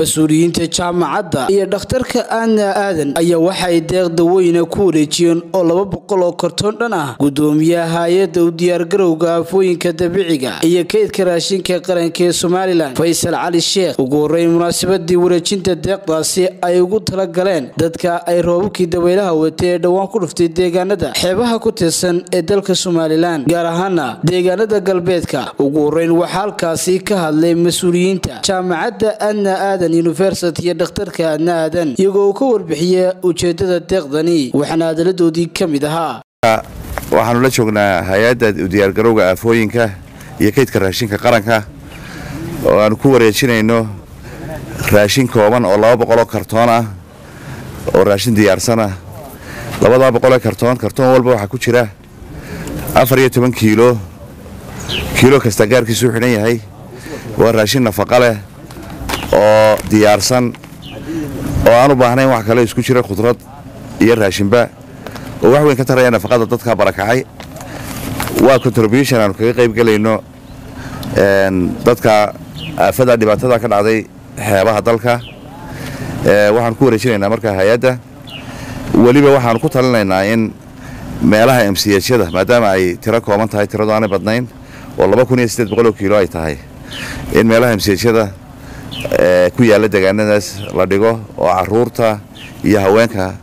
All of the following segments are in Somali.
mas'uuliyiinta jaamacadda iyo dhakhtarka aadna aadan ayaa waxay deeqda weyna ku wareejiyeen oo laba boqol oo kartoon dhan ah gudoomiyaha hay'adda u diyaargarowga aafooyinka dabiiciga iyo kaydka raashinka qaranka ee somalilan faysal cali sheekh ugu horreyn munaasabadii wareejinta deeqdaasi ay ugu tala galeen dadka ay roobabkii dabaylaha watay ee dhowaan ku dhuftay deegaanada xeebaha ku tirsan ee dalka somalilan gaar ahaana deegaanada galbeedka. Ugu horreyn waxaa halkaasi ka hadlay mas'uuliyiinta jaamacadda aadna aadan university iyo dhakhtarka aadna aadan iyagoo ka warbixiya ujeedada deeqdani waxaana hadaladoodii ka mid ahaa. Waxaanu la joognaa hay'adda u diyaargarowga aafooyinka iyo kaydka raashinka qaranka oo aanu ku wareejinayno raashin kooban oo laba boqoloo kartoon ah oo raashin diyaarsan ah labadaa boqolee kartoon kartoon walba waxaa ku jira afar iyo toban kiilo. Kiilo kasta gaarkiisuu xidhan yahay waa raashin nafaqa leh oo diyaarsan oo aan u baahnayn wax kale isku jira khudrad iyo raashinba. Oo wax weyn ka taraya nafaqada dadka barakacay waa contribution aanu kaga qayb gelayno dadka aafada dhibaatada ka dhacday xeebaha dalka. Waxaanu ku wareejinaynaa marka hay'adda. Weliba waxaanu ku talinaynaa in meelaha mchyada maadaama ay tiro kooban tahay tiradu aanay badnayn oo laba kun iyo siddeed boqoloo kiilo ay tahay in meelaha mchyada ku yaalla deegaanadaas la dhigo oo carruurta iyo haweenka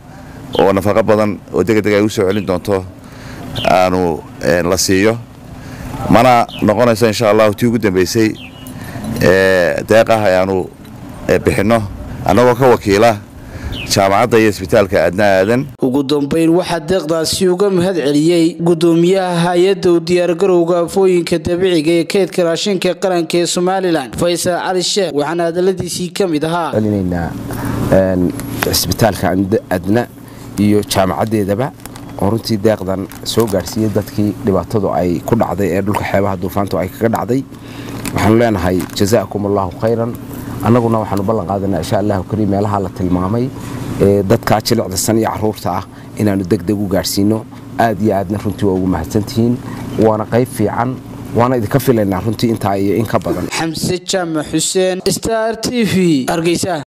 oo nafaqo badan oo degdeg ay u soo celin doonto aanu la siiyo. Mana noqonayso insha allahu tii ugu dambaysay deeq ah ayaanu bixinno. Annagoo ka wakiila jaamacadda iyo isbitaalka aadna aadan ugu dambayn waxaa deeqdaasi uga mahad celiyey gudoomiyaha hay'adda u diyaargarowga afooyinka dabiiciga ee kaydka raashinka qaranka ee somalilan faysal cali sheekh waxaana hadaladiisii ka mid ahaa. Celinaynaa cisbitaalka adna iyo jaamacaddeedaba oo runtii deeqdan soo gaadhsiiyey dadkii dhibaatadu ay ku dhacday ee dhulka xeebaha duufaantu ay kaga dhacday. Waxaanu leenahay jazaakum allahu khayran annaguna waxaanu ballan qaadanaa insha allahu kariim meelaha la tilmaamay dadkaa jilicda san iyo carruurta ah inaannu degdeg u gaadhsiino aad iyo aadna runtii waa ugu mahadsantihiin waana qayb fiican waana idinka filaynaa runtii intaa iyo in ka badan. Xamse jaamac xuseen star t v. Hargeysa